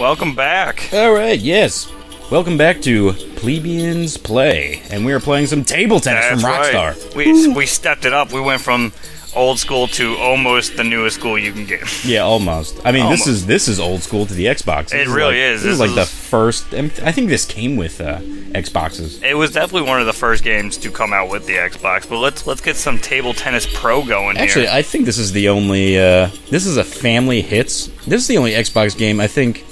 welcome back. All right, yes. Welcome back to Plebeians Play, and we are playing some table tennis That's from right. Rockstar. We we stepped it up. We went from old school to almost the newest school you can get. Yeah, almost. I mean, this is this is old school to the Xbox. This It really like, is. This, is This like the first. I I think this came with uh, Xboxes. It was definitely one of the first games to come out with the Xbox. But let's let's get some table tennis pro going Actually, here. I think this is the only. Uh, this is a family hits. This is the only Xbox game I think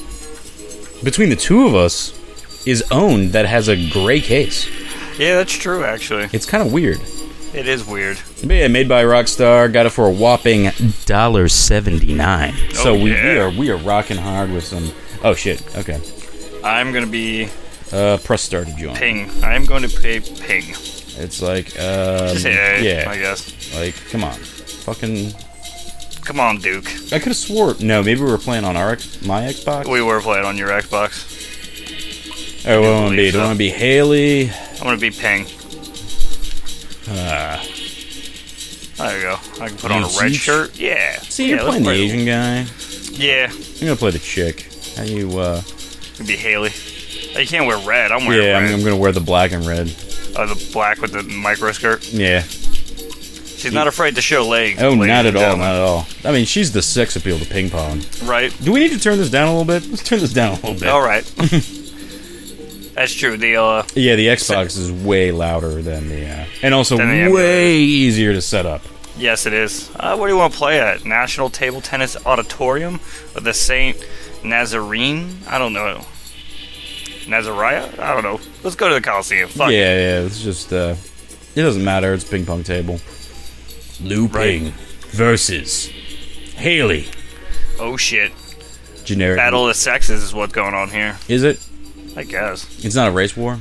between the two of us is owned that has a gray case. yeah, that's true. Actually, It's kind of weird. it is weird. But yeah, made by Rockstar, got it for a whopping dollar seventy nine. so we, we are we are rocking hard with some. Oh shit. Okay. I'm gonna be Uh, press start to join. ping. I'm going to pay ping. It's like um, Just hit A, yeah, I guess. like come on, fucking. Come on, Duke. I could have swore. No, maybe we were playing on our my Xbox. We were playing on your Xbox. oh, what I want to be? Do I want to be Haley? I'm gonna be ping. Uh, There you go. I can put on a red shirt. Yeah. see, yeah, you're playing the Asian guy. Yeah. I'm gonna play the chick. How you? uh It'd be Haley. Oh, you can't wear red. I'm wearing Yeah, I'm, red. I'm gonna wear the black and red. Oh, the black with the micro skirt. Yeah. She's not afraid to show legs. Oh, not at all, not at all. I mean, she's the sex appeal to ping pong. Right. Do we need to turn this down a little bit? Let's turn this down a little bit. All right. That's true. The uh, Yeah, the Xbox is way louder than the, uh, and also the way easier to set up. yes, it is. Uh, what do you want to play at? National Table Tennis Auditorium or the Saint Nazarene? I don't know. Nazariah? I don't know. Let's go to the Coliseum. Fuck. Yeah, yeah. It's just, uh, it doesn't matter. It's ping pong table. Liu Right. Ping versus Haley. Oh shit. Generic. Battle of the Sexes is what's going on here. Is it? I guess. It's not a race war.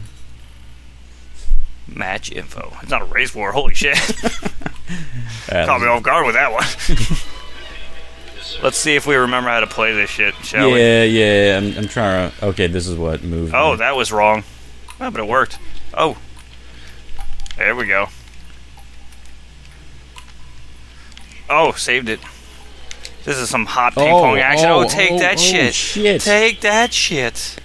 Match info. It's not a race war. Holy shit. Caught me off guard with that one. Let's see if we remember how to play this shit, shall we? yeah, yeah. I'm, I'm trying to. Okay, this is what move. Oh, that was wrong. Oh, but it worked. Oh. There we go. Oh, saved it. This is some hot ping Oh, pong action. Oh, oh, take oh, that oh, shit. shit. Take that shit.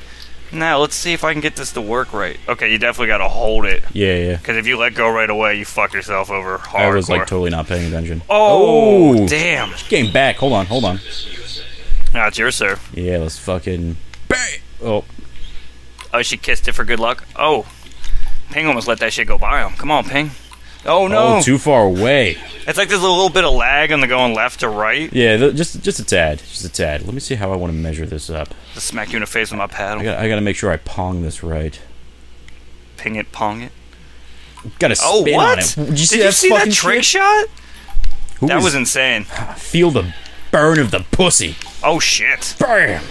Now, let's see if I can get this to work right. Okay, you definitely got to hold it. Yeah, yeah. Because if you let go right away, you fuck yourself over hardcore. I was like totally not paying attention. oh, Oh. damn. Game back. Hold on, hold on. Now it's your serve. Yeah, let's fucking. Bang! Oh, Oh, she kissed it for good luck. Oh, Ping almost let that shit go by him. Come on, Ping. Oh no! oh, too far away. it's like there's a little bit of lag on the going left to right. Yeah, just just a tad, just a tad. Let me see how I want to measure this up. Just smack you in the face with my I paddle. got I got to make sure I pong this right. Ping it, pong it. Got to Oh, spin what? on it. Did you see Did that you see that fucking trick shit? shot? Who That was insane. feel the burn of the pussy. Oh shit! Bam!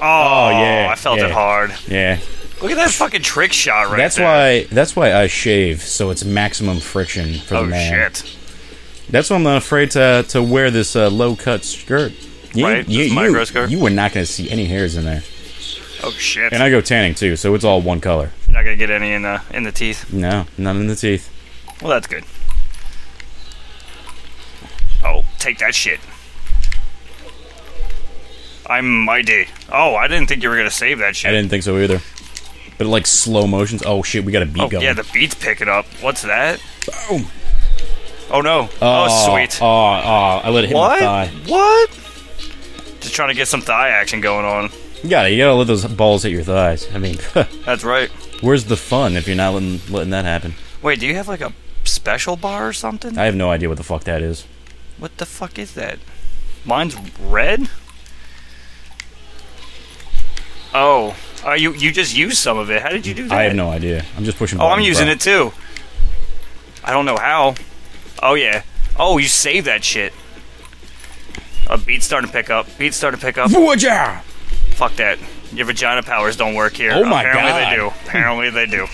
Oh, oh yeah, I felt yeah. it hard. Yeah, Look at that fucking trick shot right that's there. why that's why I shave so it's maximum friction for Oh the man. Oh shit! That's why I'm not afraid to to wear this uh, low cut skirt. You, Right, you, you, micro skirt. you were not going to see any hairs in there, Oh shit! and I go tanning too, so it's all one color. You're not gonna get any in the in the teeth. No, none in the teeth. Well, that's good. Oh, take that shit. I'm mighty. Oh, I didn't think you were gonna save that shit. I didn't think so either. But like slow motions. Oh shit, we got a beat Oh, going. yeah, the beat's picking up. What's that? Boom. Oh no. Oh, sweet. Oh, oh, I let it hit what? my thigh. What? Just trying to get some thigh action going on. You gotta, you gotta let those balls hit your thighs. I mean, That's right. where's the fun if you're not letting, letting that happen? Wait, do you have like a special bar or something? I have no idea what the fuck that is. What the fuck is that? Mine's red? Oh. Oh, you, you just used some of it. How did you do that? I have no idea. I'm just pushing. Oh, I'm using bro. it too. I don't know how. Oh yeah. Oh, you saved that shit. A beat's starting to pick up. Beat's starting to pick up. Voyager! Fuck that. Your vagina powers don't work here. Oh my Apparently God. they do. Apparently they do.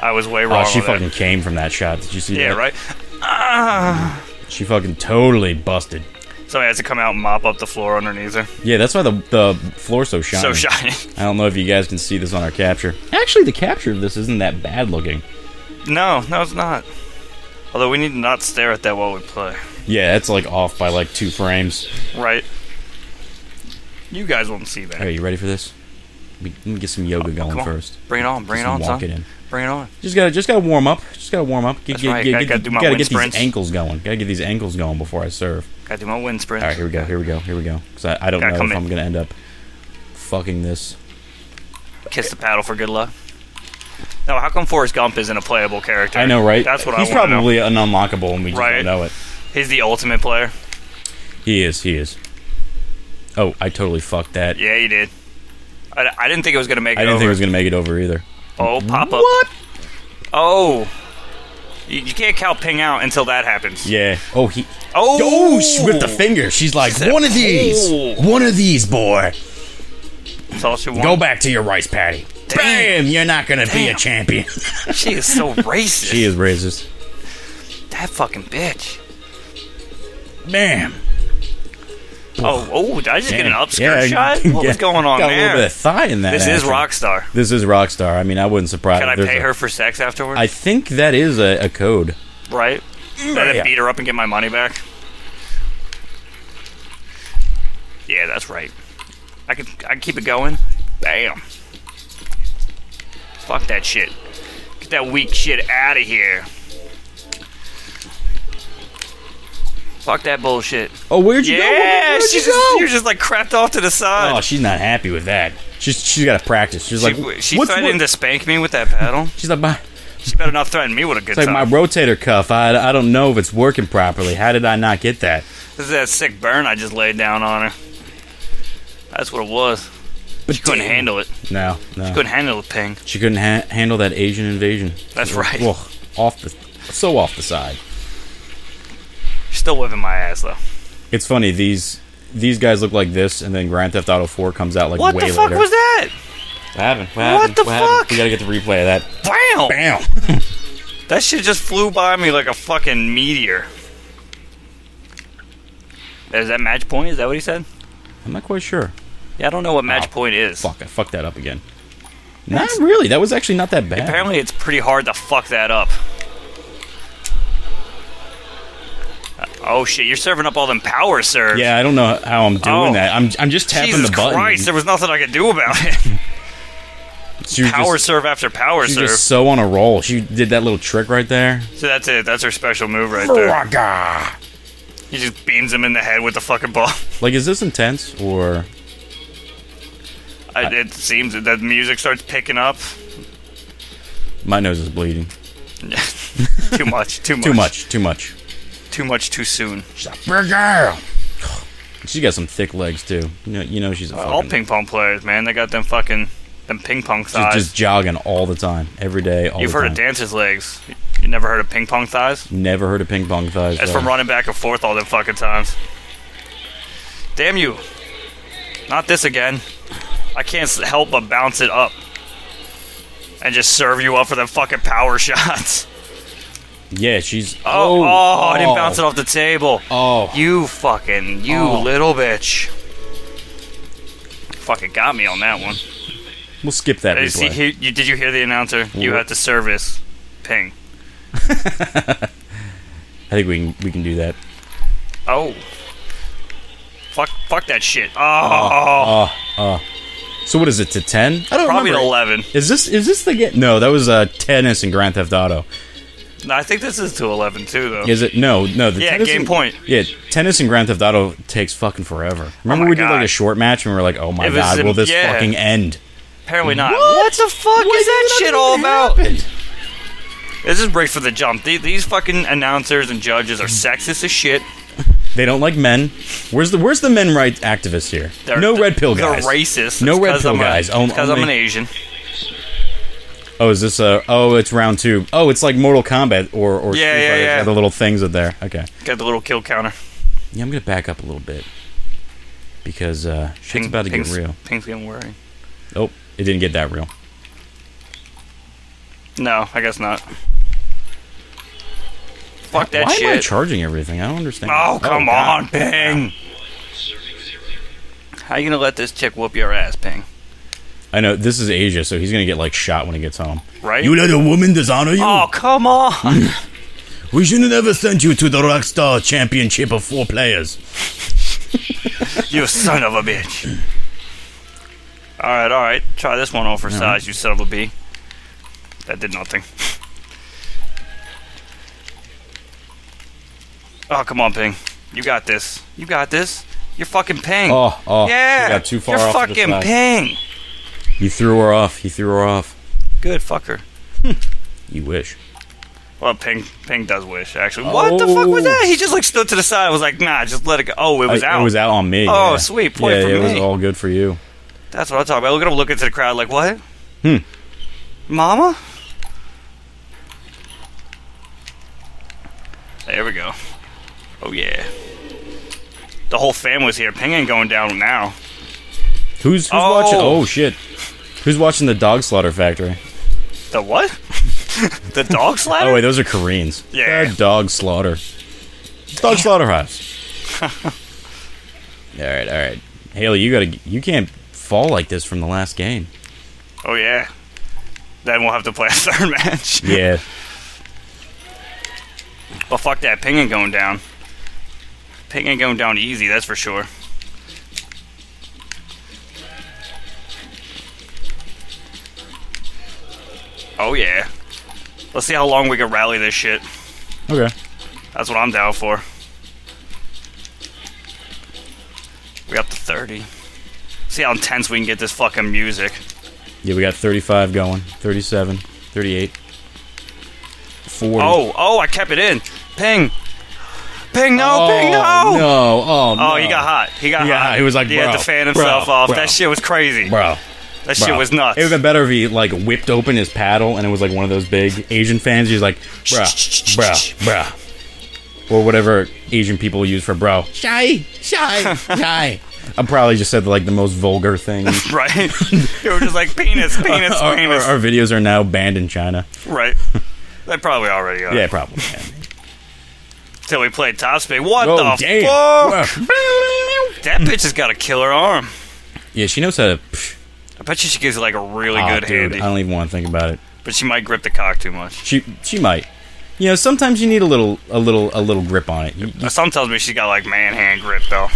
I was way Oh, wrong. she with that. fucking came from that shot. Did you see Yeah, that? Yeah, right. Ah. She fucking totally busted. Somebody has to come out and mop up the floor underneath her. Yeah, that's why the the floor's so shiny. So shiny. I don't know if you guys can see this on our capture. Actually, the capture of this isn't that bad looking. no, no, it's not. Although we need to not stare at that while we play. Yeah, it's like off by like two frames. Right. You guys won't see that. Right, you ready for this? Let me, get some yoga oh, going first. Bring it on. Bring it on, walk son. it in. Bring it on. Just gotta, just gotta warm up. Just gotta warm up. Get, That's get, right. get, I get, gotta do my gotta get these ankles going. Gotta get these ankles going before I serve. Gotta do my wind sprint. All right, here we go. Here we go. Here we go. Because I, I don't Gotta know if in. I'm gonna end up fucking this. Kiss the paddle for good luck. No, how come Forrest Gump isn't a playable character? I know, right? That's what He's I want to know. probably an unlockable, and we just Right. don't know it. He's the ultimate player. He is. He is. Oh, I totally fucked that. Yeah, you did. I, I didn't think it was gonna make it I didn't over. think it was gonna make it over either. oh, pop up. What? Oh. You, you can't count ping out until that happens. Yeah. Oh, he. Oh, Oh, she whipped the finger. She's like, said, one of these, "Oh." one of these, boy. That's all she wants. Go back to your rice patty. Damn. Bam! You're not gonna be a champion. She is so racist. she is racist. That fucking bitch. Bam. Oh, oh, did I just get an upskirt Yeah, shot? What yeah. was going on Got a there? little bit of thigh in that. this is action. Rockstar. This is Rockstar. I mean, I wouldn't surprise. Can I pay a- her for sex afterwards? I think that is a, a code. right? And Yeah. then beat her up and get my money back. Yeah, that's right. I could I could keep it going. Bam. Fuck that shit. Get that weak shit out of here. Fuck that bullshit. Oh, where'd you go? Yeah, Where'd you just, go? you're just like crept off to the side. Oh, she's not happy with that. She's she's got to practice. She's she, like, she what's threatened what? to spank me with that paddle. She's like, my, She better not threaten me with a good it's like my rotator cuff. I, I don't know if it's working properly. How did I not get that? This is that sick burn I just laid down on her. That's what it was. But She couldn't damn. handle it. No, no. She Couldn't handle the ping. She couldn't ha- handle that Asian invasion. That's right. Ugh, off the, so off the side. Still whipping my ass though. It's funny these these guys look like this, and then Grand Theft Auto 4 comes out like What way the fuck later. was that? What happened? What, What the What happened? fuck? We gotta get the replay of that. Bam! Bam! That shit just flew by me like a fucking meteor. Is that match point? Is that what he said? I'm not quite sure. Yeah, I don't know what match Oh, point is. Fuck, I fucked that up again. Not really. That was actually not that bad. Apparently, it's pretty hard to fuck that up. Oh shit! You're serving up all them power serves. Yeah, I don't know how I'm doing Oh. that. I'm I'm just tapping Jesus the button. Christ! There was nothing I could do about it. she power just, serve after power she's serve. just so on a roll. She did that little trick right there. So that's it. That's her special move right there. He just beams him in the head with the fucking ball. Like, is this intense or I, it seems that the music starts picking up. my nose is bleeding? too much. Too much. Too much. Too much. Too much. Too soon. She's a big girl. She got some thick legs too. You know, you know she's a fucking, All ping pong players, man. They got them fucking them ping pong she's thighs. just jogging all the time, every day, all You've the heard time. of dancers' legs. You never heard of ping pong thighs? Never heard of ping pong thighs. That's though. from running back and forth all them fucking times. Damn you. Not this again. I can't help but bounce it up. And just serve you up for them fucking power shots. Yeah, she's. Oh, oh, oh, I didn't bounce it off the table. Oh, You fucking, you Oh. little bitch. Fucking got me on that one. we'll skip that Did you, replay. he, you, did you hear the announcer? You What? have to service ping. I think we can we can do that. Oh. Fuck, fuck that shit. Oh, ah, ah, ah. So what is it to ten? I don't probably remember. 11. Is this is this the game? No, that was uh, tennis and Grand Theft Auto. No, I think this is to 11 too, though. Is it? No, no. The Yeah, tennis game and- point. Yeah, tennis and Grand Theft Auto takes fucking forever. Oh Remember my we did like a short match and we were like, oh my It god, in- will this yeah. fucking end? Apparently not. What? What, the fuck Why is that shit all about? happen? This is break for the jump. These, fucking announcers and judges are sexist as shit. They don't like men. Where's the Where's the men rights activists here? They're, no red pill guys. they're racist. No red pill I'm guys. Oh, Because I'm an Asian. Oh, is this uh Oh, it's round two. Oh, it's like Mortal Kombat or or Yeah, Street yeah, Fighter. yeah. Got the little things up there. Okay. Got the little kill counter. Yeah, I'm gonna back up a little bit because uh, shit's Ping- about to ping's, get real. Ping's getting worried. Oh, it didn't get that real. No, I guess not. Fuck that Why am I charging everything? I don't understand. oh, come God. on, Ping. How you gonna let this chick whoop your ass, Ping? I know this is Asia, so he's gonna get like shot when he gets home. Right? You let a woman dishonor you? oh, come on. We shouldn't have never sent you to the Rockstar Championship of four players. you son of a bitch. All right, all right. Try this one on for size, you son of a bee. That did nothing. oh, come on, Ping. You got this. You got this. You're fucking Ping. Oh, oh, yeah. she got too far You're off to the fucking. Ping. You threw her off. He threw her off. Good fucker. You wish. Well, Ping, Ping does wish actually. What the fuck was Oh. that? He just like stood to the side. and was like, nah, just let it go. Oh, it was I- out. It was out on me. Oh, yeah. sweet. Point yeah, for it was all good for you. That's what I'm talking about. Look at him look into the crowd like, what? Hmm. Mama? There we go. Oh, yeah. The whole family's here. Ping ain't going down now. Who's who's Oh. watching? Oh shit! Who's watching the Dog Slaughter Factory? The what? the dog oh, slaughter? Oh wait, those are Koreans. Yeah. They're Dog Slaughter. Dog Slaughterhouse. all right, all right. Haley, you gotta. You can't fall like this from the last game. Oh, yeah. Then we'll have to play a third match. Yeah. But fuck that. Ping going down. Ping ain't going down easy, that's for sure. Oh, yeah. Let's see how long we can rally this shit. Okay. That's what I'm down for. We up to 30. See how intense we can get this fucking music. Yeah, we got 35 going. 37, 38, 40. Oh, oh, I kept it in. Ping. Ping, no, oh, ping, no. No, oh no. Oh, he got hot. He got Yeah, hot. he was like, he had to fan himself bro, off. bro. That shit was crazy. Bro. That shit bro. was nuts. It would have been better if he like whipped open his paddle and it was like one of those big Asian fans. He's like, bruh, bruh, bruh. Or whatever Asian people use for bro. Shy, shy, shy. I probably just said like the most vulgar thing. right? they were just like penis, penis, our, our, penis. our videos are now banned in China. right. They probably already are. Yeah, probably. Yeah. Till we played top speed. What Oh, the damn. fuck? That bitch has got a killer arm. Yeah, she knows how to. Psh, I bet you she gives like a really oh, good dude, handy. I don't even want to think about it. But she might grip the cock too much. She she might. You know, sometimes you need a little a little a little grip on it. You- you- Some tells me she got like man hand grip though.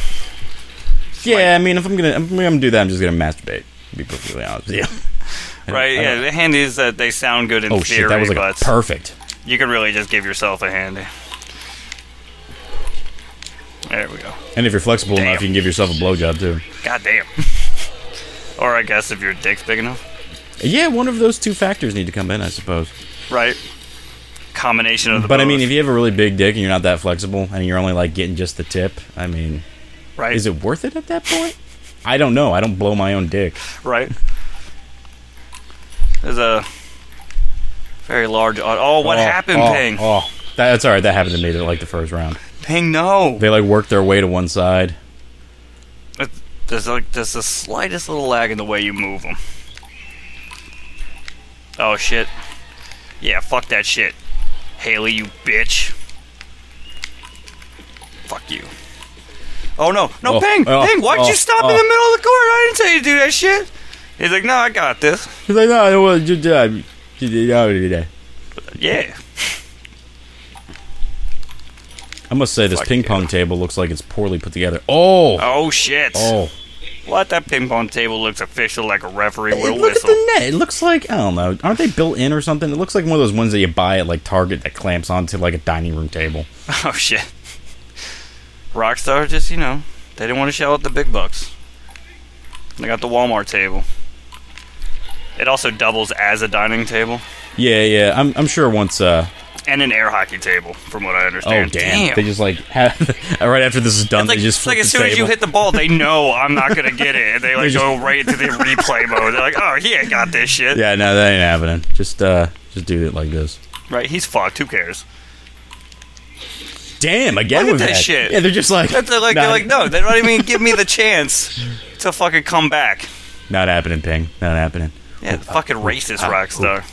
yeah, I mean, if I'm gonna if I'm gonna do that, I'm just gonna masturbate. To be perfectly honest with you. Right? Yeah. The handy is that they sound good in Oh theory, shit, that was like a perfect. you could really just give yourself a handy. There we go. And if you're flexible Damn. enough, you can give yourself a blowjob too. God damn. or I guess if your dick's big enough. Yeah, one of those two factors need to come in, I suppose. Right. Combination of the But I mean, if you have a really big dick and you're not that flexible, and you're only like getting just the tip, I mean, right, is it worth it at that point? I don't know. I don't blow my own dick. right. There's a very large. Oh, what Oh, happened, oh, Ping? Oh, that, that's all right. That happened to me. Like the first round, Ping, no. they like worked their way to one side. There's like there's the slightest little lag in the way you move them. Oh shit. Yeah, fuck that shit. Haley, you bitch. Fuck you. Oh no, no, Oh, Ping, oh, Ping, why'd oh, you stop in oh. the middle of the court? I didn't tell you to do that shit. He's like, no, I got this. He's like, no, it was just uh, that. Yeah. Must say, this Fuck ping pong table looks like it's poorly put together. Oh, Oh shit. oh. What? That ping pong table looks official like a referee with a Look at whistle. the net. It looks like I don't know. Aren't they built in or something? It looks like one of those ones that you buy at like Target that clamps onto like a dining room table. Oh shit. Rockstar just, you know, they didn't want to shell out the big bucks. They got the Walmart table. It also doubles as a dining table Yeah, yeah. I'm, I'm sure once. uh and an air hockey table, from what I understand. Oh understand. damn! They just like have, right after this is done, it's like, they just it's like as the soon as you hit the ball, they know I'm not gonna get it, and they like just- go right into the replay mode. They're like, "Oh, he ain't got this shit." Yeah, no, that ain't happening. Just uh, just do it like this. Right? He's fucked. Who cares? Damn! Again Look at with that that shit. Yeah, they're just like They're like, not, they're like, no, they don't even give me the chance to fucking come back. not happening. Ping, not happening. Yeah, fucking racist Rockstar.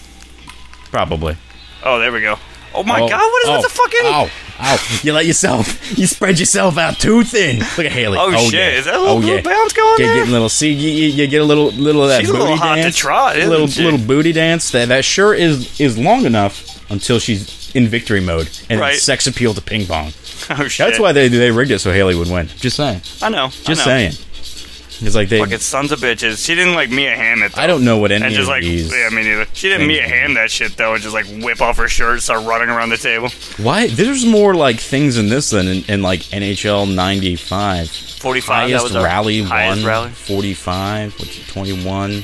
Probably. Oh, there we go. Oh my Oh, god, what is oh, with the fucking? Ow! Ow! You let yourself. You spread yourself out too thin. Look at Haley. Oh, oh shit, yeah. is that a little oh, blue yeah. bounce going Get, there? getting a little. See, you, you, you get a little, little of that She's a booty little hot to dance. trot, isn't little, she? little booty dance. That that sure is is long enough until she's in victory mode and Right. sex appeal to ping pong. Oh shit. That's why they they rigged it so Haley would win. Just saying. I know. Just I know. saying. It's like they. Fucking sons of bitches. She didn't like Mia Hamm it. Though. I don't know what any And of just like, these. yeah, me neither. She didn't Mia Hamm that shit though, and just like whip off her shirt, and start running around the table. Why? There's more like things in this than in, in like NHL '95. Forty-five. that Highest rally highest one. rally. 45. What's 21? What the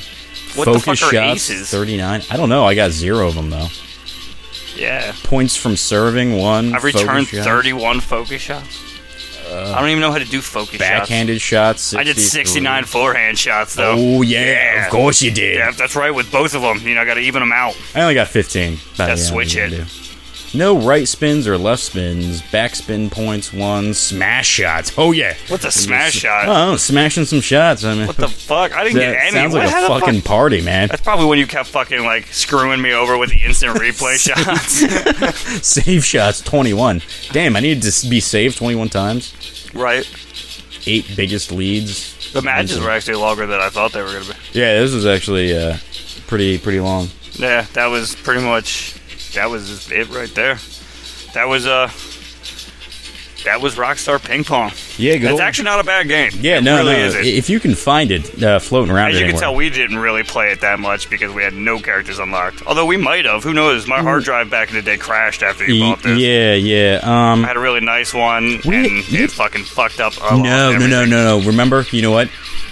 Focus fuck are shots aces? 39. I don't know. I got zero of them though. Yeah. Points from serving one. I've returned 31 focus shots. I don't even know how to do focus shots. Backhanded shots. I did 69 forehand shots though. Oh yeah, Yeah. of course you did. Yeah, that's right. With both of them, you know, I got to even them out. I only got 15. But, That's yeah, switch it. No right spins or left spins. Backspin points one. Smash shots. Oh yeah. What's a smash shot? Oh, smashing some shots. I mean, What the fuck? I didn't that get any. sounds What- like how a fucking fuck- party, man. That's probably when you kept fucking like screwing me over with the instant replay shots. Save shots 21. Damn, I needed to be saved 21 times. right. Eight biggest leads. The matches were actually longer than I thought they were gonna be. Yeah, this was actually uh, pretty pretty long. Yeah, that was pretty much. That was it right there. That was uh. That was Rockstar Ping Pong. Yeah, good. That's actually not a bad game. yeah, it no, really no. isn't. If you can find it uh, floating around As you can tell, we didn't really play it that much because we had no characters unlocked. Although we might have. Who knows? My hard drive back in the day crashed after you bought this. yeah, yeah. Um, I had a really nice one, We- and you- it fucking fucked up. A lot no, no, no, no, no. Remember, you know what?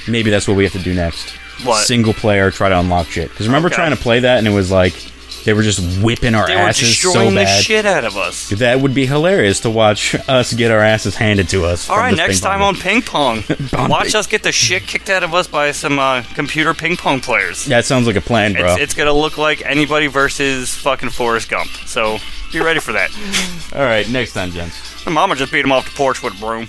Maybe that's what we have to do next. What? Single player, try to unlock shit. Because remember Okay. trying to play that and it was like they were just whipping our They were asses so bad. shit out of us. That would be hilarious to watch us get our asses handed to us. All right, next time on Ping Pong, watch us get the shit kicked out of us by some uh, computer ping pong players. Yeah, that sounds like a plan, bro. It's, it's gonna look like anybody versus fucking Forrest Gump. So be ready for that. All right, next time, gents. My mama just beat him off the porch with a broom.